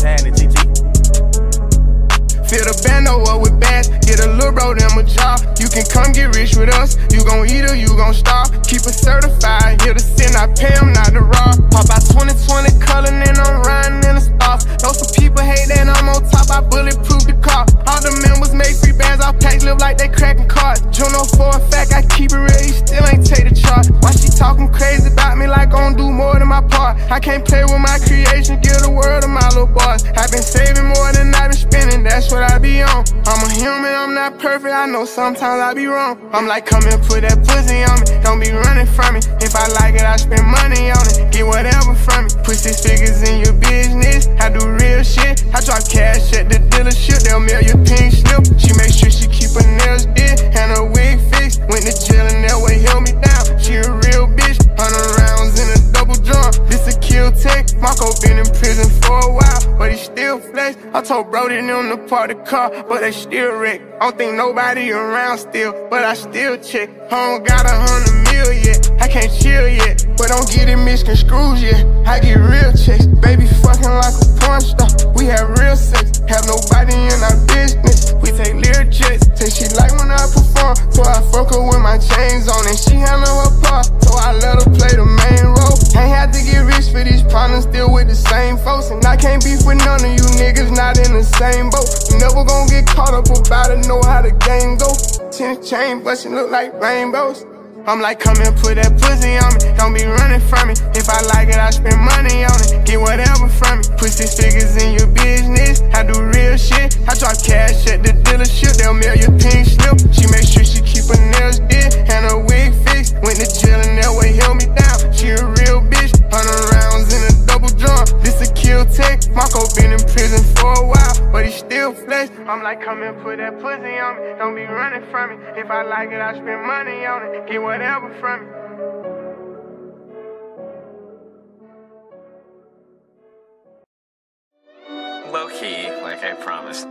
what's happening, TT? Fill the bando up with bags, get a little bro them a job. You can come get rich with us, you gon' eat or you gon' starve. Keep it certified, here to sin, I pay them not to rob. Pop out 2020 color, and I'm riding in the stars. Know some people hate that I'm on top, I bulletproof the car. All the members make free bands, all packs live like they cracking cards. Juno oh for a fact, I keep it real, he still ain't take the charge. Why she talking crazy about me like gon' do more? I can't play with my creation, give the world to my little boss. I've been saving more than I've been spending, that's what I be on. I'm a human, I'm not perfect, I know sometimes I be wrong. I'm like, come and put that pussy on me, don't be running from me. If I like it, I spend money on it, get whatever from me. Put six figures in your business, Marco been in prison for a while, but he still flex. I told Brody them to park the car, but they still wreck. I don't think nobody around still, but I still check. I don't got a hundred mil yet, I can't chill yet. But don't get it misconstrued yet. I get real checks, baby fucking like a porn star. We have real sex, can't beef with none of you niggas not in the same boat. You never gon' get caught up about it, know how the game go. Ten chain bustin' look like rainbows. I'm like, come and put that pussy on me. Don't be running from me. If I like it, I spend money on it. Get whatever from me. Put six figures in your business. I do real shit. I drop cash at the dealership. They'll mail your prison for a while, but he still flex. I'm like, come and put that pussy on me. Don't be running from me. If I like it, I spend money on it. Get whatever from me. Low key, like I promised.